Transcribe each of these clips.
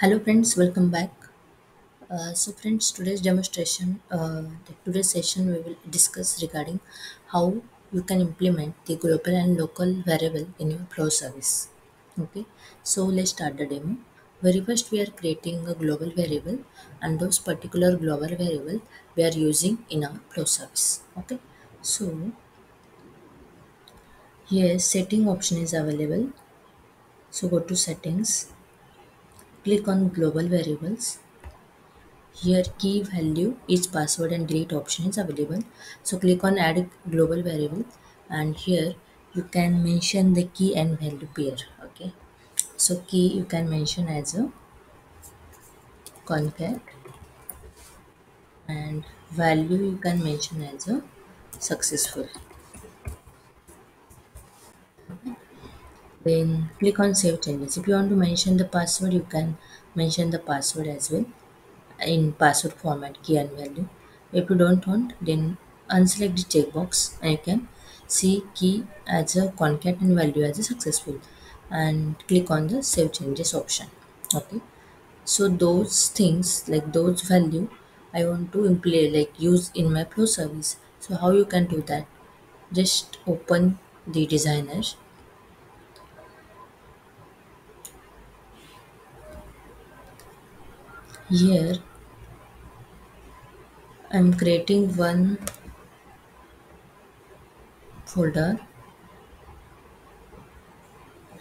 Hello friends, welcome back. Uh, so friends, today's demonstration, uh, today's session we will discuss regarding how you can implement the global and local variable in your flow service. Okay, so let's start the demo. Very first we are creating a global variable and those particular global variable we are using in our flow service. Okay, so here setting option is available. So go to settings, click on global variables Here key value is password and delete option is available. So click on add global variable and here you can mention the key and value pair. Okay. So key you can mention as a concat and value you can mention as a successful. Then click on save changes. If you want to mention the password you can mention the password as well in password format key and value. If you don't want, then unselect the checkbox and you can see key as a concat and value as a successful and click on the save changes option. Okay. So those things like those value I want to implement like use in my flow service. So how you can do that? Just open the designer here I'm creating one folder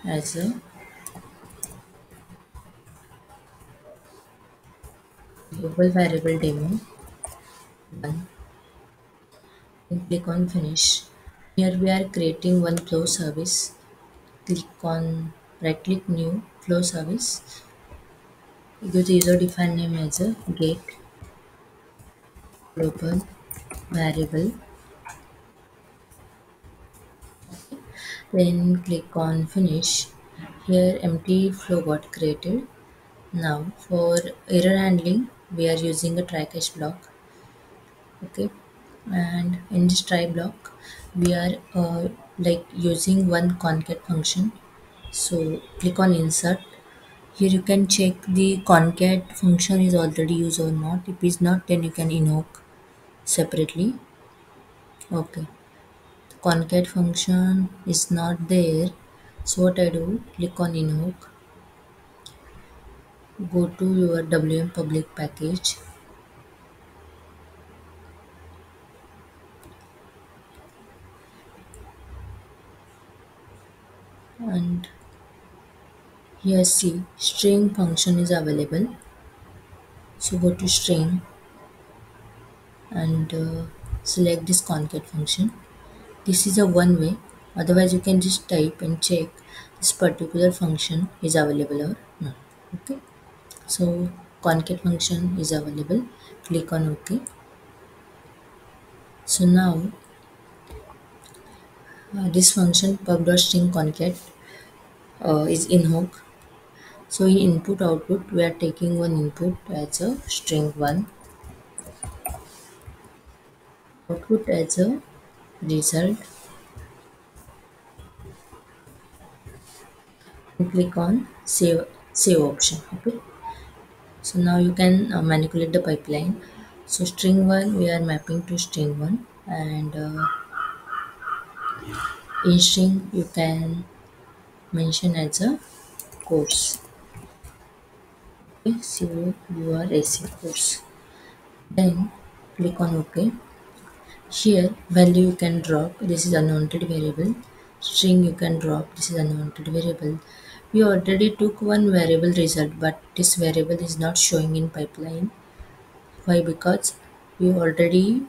as a global variable demo. One click on finish. Here we are creating one flow service. Click on right click new flow service give the user defined name as a get global variable. Then click on finish. Here empty flow got created. Now for error handling we are using a try catch block. Okay. And in this try block we are uh, like using one concat function. So click on insert here you can check the concat function is already used or not. If it's not then you can invoke separately. Okay. The concat function is not there. So what i do? Click on invoke. Go to your WmPublic package. And here see string function is available. So go to string and uh, select this concat function. This is a one way otherwise you can just type and check this particular function is available or not. Okay? So concat function is available. Click on ok. So now uh, this function pub.string concat uh, is in hook so in input output we are taking one input as a string one. Output as a result. And click on save save option okay? So now you can uh, manipulate the pipeline. So string 1 we are mapping to string 1 and uh, in string you can mention as a course so you are AC course then click on ok. Here value you can drop. This is unwanted variable. String you can drop. This is unwanted variable. We already took one variable result but this variable is not showing in pipeline. Why? Because we already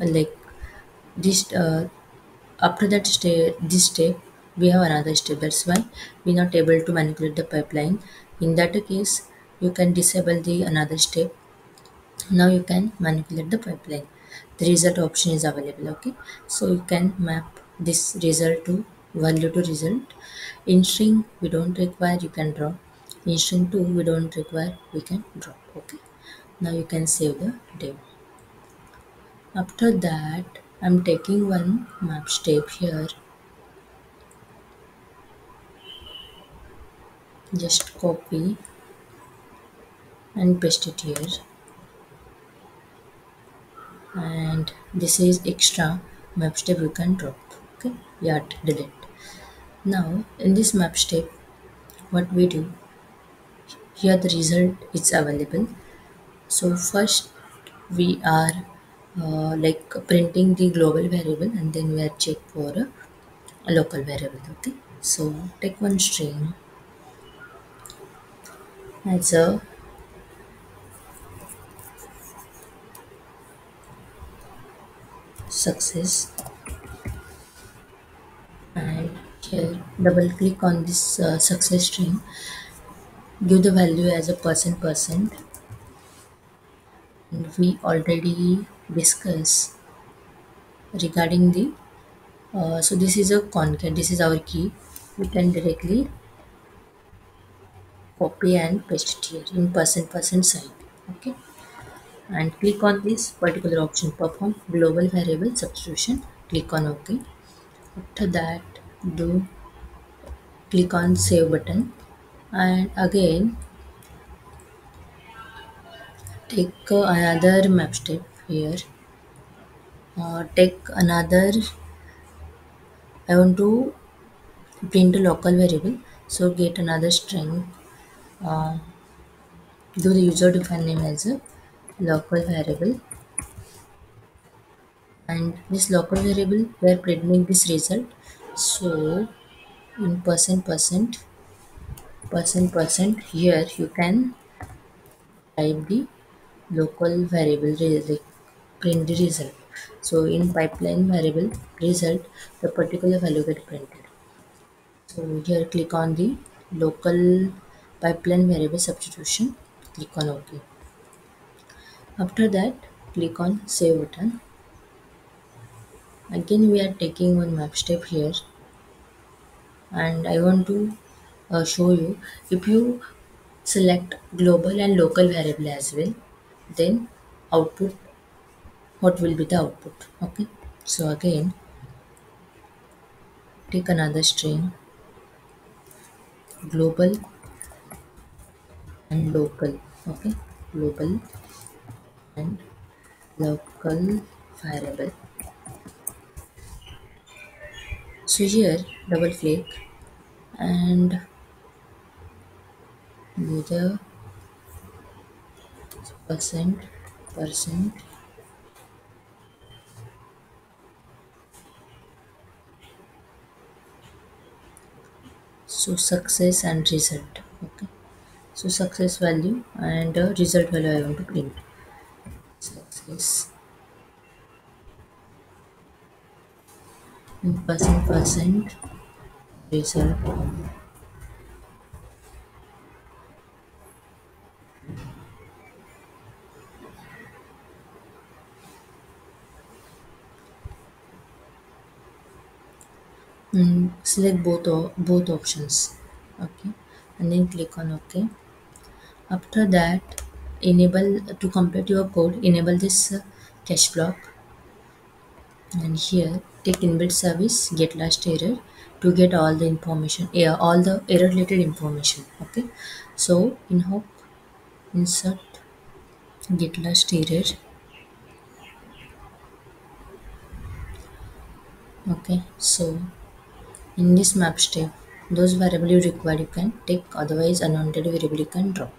uh, like this uh, after that step this step we have another step. That's why we're not able to manipulate the pipeline. In that case you can disable the another step. Now you can manipulate the pipeline. The result option is available okay? So you can map this result to value to result. In string we don't require you can draw. In string 2 we don't require we can drop okay? Now you can save the demo after that i'm taking one map step here. Just copy and paste it here and this is extra map step you can drop okay? Yeah delete now in this map step what we do here the result is available. So first we are uh, like printing the global variable and then we are check for a, a local variable okay? So take one string. As a success. And here double click on this uh, success string. Give the value as a percent percent. And we already discussed regarding the uh, so this is a concat this is our key. We can directly copy and paste it here in percent percent sign okay and click on this particular option perform global variable substitution. Click on ok. After that do click on save button. And again take another map step here. Uh, take another I want to print a local variable. So get another string. Uh, do the user define name as a local variable. And this local variable we are printing this result. So in percent percent percent percent here you can type the local variable print the result. So in pipeline variable result the particular value get printed. So here click on the local pipeline variable substitution. Click on ok after that click on save button. Again we are taking one map step here. And I want to uh, show you if you select global and local variable as well then output what will be the output okay? So again take another string global and local okay? Global and local variable so here double click and do the percent percent. So success and result okay? So success value and uh, result value I want to print success percent percent result mm, select both both options. Okay. And then click on ok after that enable to complete your code enable this uh, block. And here take inbuilt service get last error to get all the information yeah, all the error related information okay? So in hope insert get last error. Okay so in this map step those variable you require you can take otherwise unwanted variable you can drop.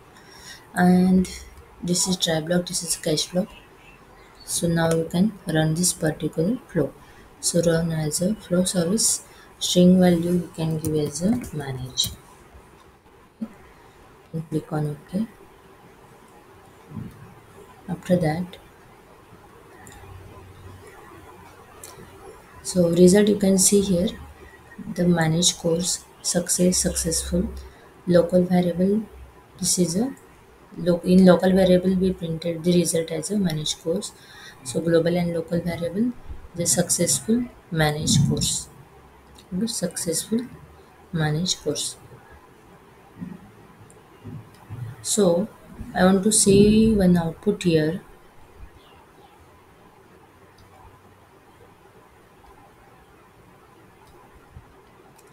And this is try block this is catch block. So now you can run this particular flow. So run as a flow service. String value you can give as a manage. And click on ok. After that so result you can see here. The manage course success successful local variable. This is a in local variable we printed the result as a managed course. So global and local variable the successful managed course. The successful managed course. So I want to see one output here.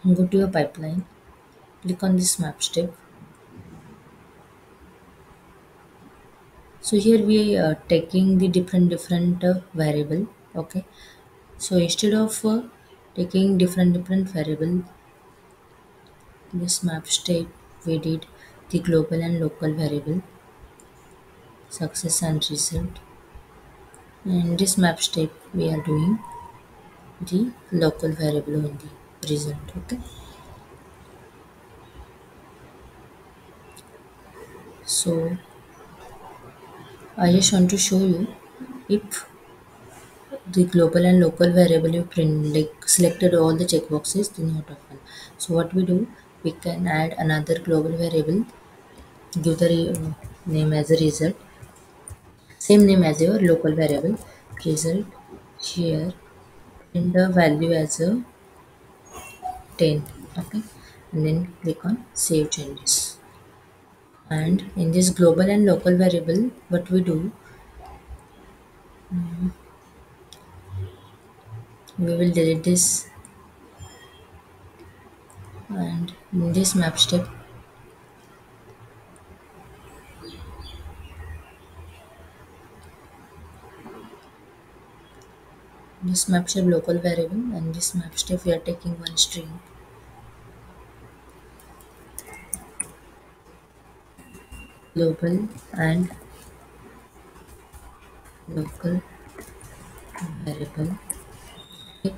Go to your pipeline. Click on this map step so here we are taking the different different uh, variable okay? So instead of uh, taking different different variable this map step we did the global and local variable success and result. And this map step we are doing the local variable on the result okay? So I just want to show you? If the global and local variable you print like selected all the checkboxes then not often so what we do? We can add another global variable. Give the name as a result. Same name as your local variable. Result here. Print the value as a 10 okay? And then click on save changes and in this global and local variable what we do? Mm, we will delete this. And in this map step this map step local variable and this map step we are taking one string global and local variable okay.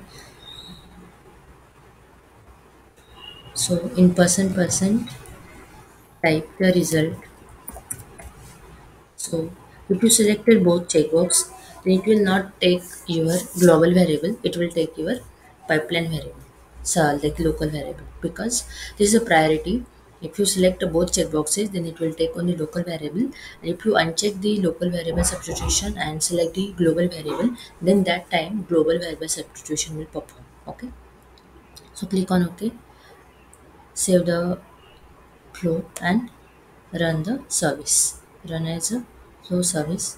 so in percent percent type the result so if you selected both checkbox then it will not take your global variable it will take your pipeline variable so like local variable because this is a priority if you select both checkboxes then it will take only local variable. And if you uncheck the local variable substitution and select the global variable then that time global variable substitution will perform okay? So click on ok save the flow and run the service. Run as a flow service.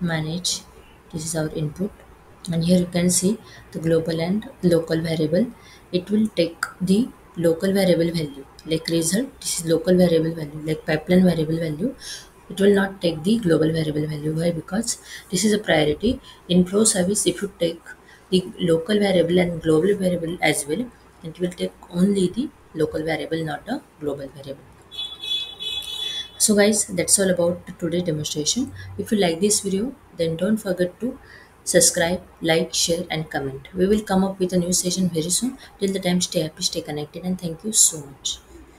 Manage. This is our input. And here you can see the global and local variable. It will take the local variable value like result this is local variable value like pipeline variable value. It will not take the global variable value. Why? Because this is a priority. In flow service if you take the local variable and global variable as well it will take only the local variable not a global variable. So guys that's all about today's demonstration. If you like this video then don't forget to subscribe like share and comment. We will come up with a new session very soon. Till the time stay happy stay connected and thank you so much